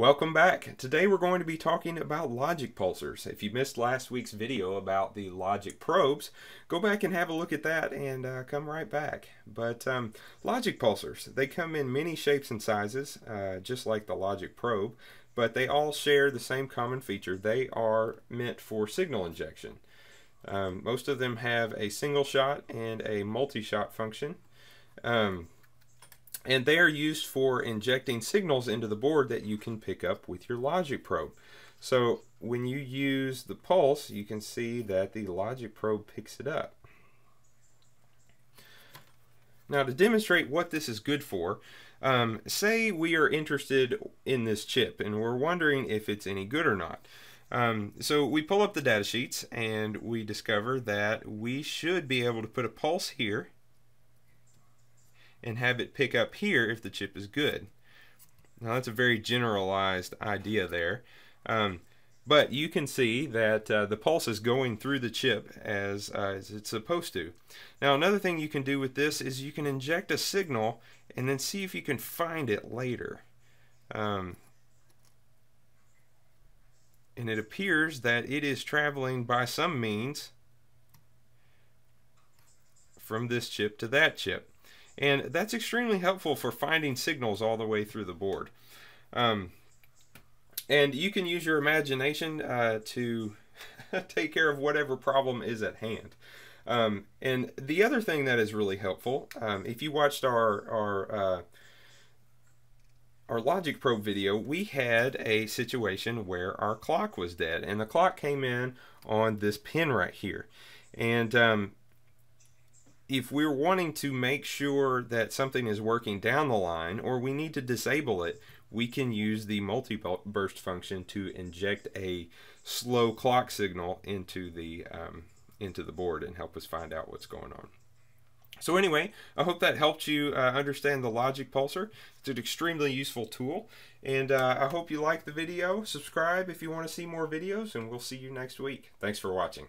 Welcome back. Today we're going to be talking about logic pulsers. If you missed last week's video about the logic probes, go back and have a look at that and uh, come right back. But um, logic pulsers, they come in many shapes and sizes, uh, just like the logic probe, but they all share the same common feature. They are meant for signal injection. Um, most of them have a single shot and a multi-shot function. Um, and they are used for injecting signals into the board that you can pick up with your logic probe. So when you use the pulse, you can see that the logic probe picks it up. Now to demonstrate what this is good for, um, say we are interested in this chip and we're wondering if it's any good or not. Um, so we pull up the data sheets and we discover that we should be able to put a pulse here and have it pick up here if the chip is good. Now that's a very generalized idea there. Um, but you can see that uh, the pulse is going through the chip as, uh, as it's supposed to. Now another thing you can do with this is you can inject a signal and then see if you can find it later. Um, and it appears that it is traveling by some means from this chip to that chip. And that's extremely helpful for finding signals all the way through the board. Um, and you can use your imagination uh, to take care of whatever problem is at hand. Um, and the other thing that is really helpful, um, if you watched our our uh, our logic probe video, we had a situation where our clock was dead, and the clock came in on this pin right here. And um, if we're wanting to make sure that something is working down the line or we need to disable it, we can use the multi-burst function to inject a slow clock signal into the um, into the board and help us find out what's going on. So anyway, I hope that helped you uh, understand the logic pulser. It's an extremely useful tool, and uh, I hope you like the video. Subscribe if you want to see more videos, and we'll see you next week. Thanks for watching.